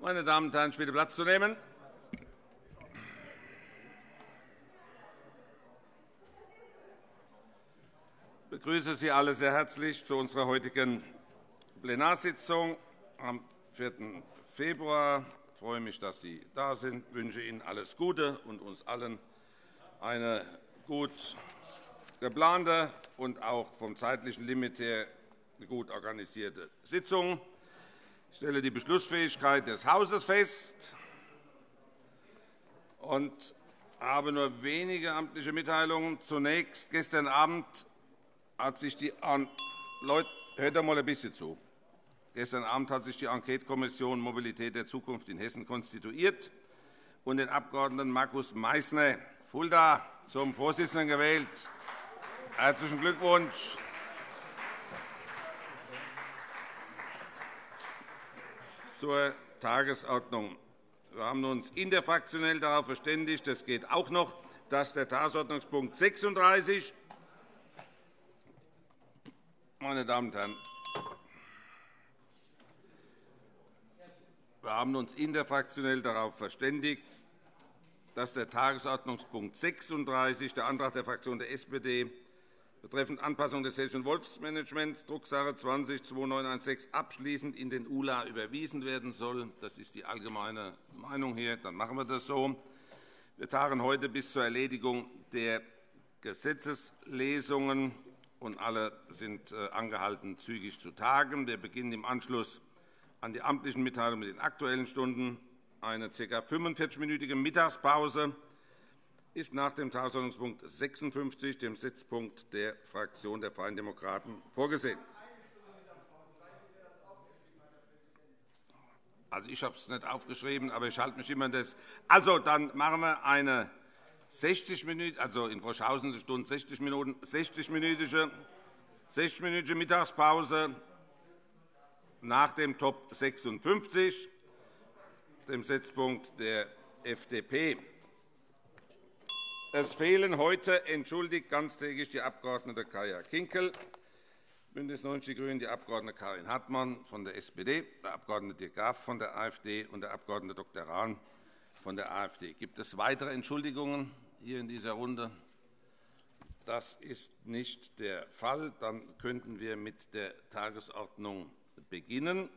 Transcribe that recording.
Meine Damen und Herren, ich bitte Platz zu nehmen. Ich begrüße Sie alle sehr herzlich zu unserer heutigen Plenarsitzung am 4. Februar. Ich freue mich, dass Sie da sind. Ich wünsche Ihnen alles Gute und uns allen eine gut geplante und auch vom zeitlichen Limit her gut organisierte Sitzung. Ich stelle die Beschlussfähigkeit des Hauses fest und habe nur wenige amtliche Mitteilungen. Zunächst gestern Abend hat sich die Leute, hört mal ein bisschen zu. Gestern Abend hat sich die Enquetekommission Mobilität der Zukunft in Hessen konstituiert und den Abg. Markus Meysner, Fulda, zum Vorsitzenden gewählt. Herzlichen Glückwunsch. Zur Tagesordnung. Wir haben uns interfraktionell darauf verständigt, das geht auch noch, dass der Tagesordnungspunkt 36 meine Damen und Herren, wir haben uns interfraktionell darauf verständigt, dass der Tagesordnungspunkt 36, der Antrag der Fraktion der SPD, betreffend Anpassung des hessischen Wolfsmanagements, Drucksache 20-2916, abschließend in den ULA überwiesen werden soll. Das ist die allgemeine Meinung hier. Dann machen wir das so. Wir tagen heute bis zur Erledigung der Gesetzeslesungen, und alle sind äh, angehalten, zügig zu tagen. Wir beginnen im Anschluss an die amtlichen Mitteilungen mit den Aktuellen Stunden eine ca. 45-minütige Mittagspause ist nach dem Tagesordnungspunkt 56, dem Sitzpunkt der Fraktion der Freien Demokraten, vorgesehen. Also, ich habe es nicht aufgeschrieben, aber ich halte mich immer an das. Also, dann machen wir eine 60 Minuten, also in Froschhausen eine Stunde 60 Minuten, 60-minütige 60 Mittagspause nach dem Top 56, dem Sitzpunkt der FDP. Es fehlen heute entschuldigt ganztägig die Abg. Kaya Kinkel, BÜNDNIS 90 die GRÜNEN, die Abg. Karin Hartmann von der SPD, der Abg. Dirk Graf von der AfD und der Abg. Dr. Rahn von der AfD. Gibt es weitere Entschuldigungen hier in dieser Runde? Das ist nicht der Fall. Dann könnten wir mit der Tagesordnung beginnen.